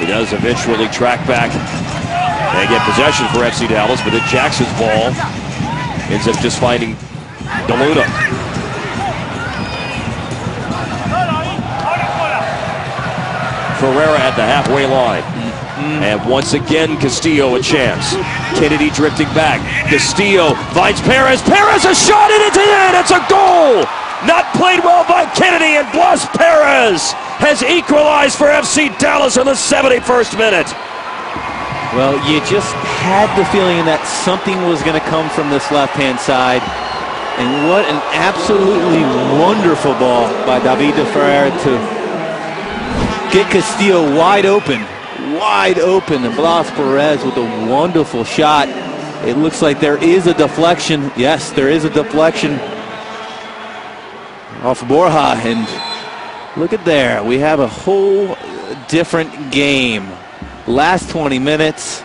He does eventually track back and get possession for FC Dallas, but then Jackson's ball ends up just finding DeLuna. Ferreira at the halfway line. And once again, Castillo a chance. Kennedy drifting back. Castillo finds Perez. Perez a shot and it's in. It's a goal. Not played well by Kennedy and Blas Perez has equalized for FC Dallas in the 71st minute. Well, you just had the feeling that something was going to come from this left-hand side. And what an absolutely wonderful ball by David de Ferreira to get Castillo wide open. Wide open. And Blas Perez with a wonderful shot. It looks like there is a deflection. Yes, there is a deflection off Borja. And look at there. We have a whole different game. Last 20 minutes.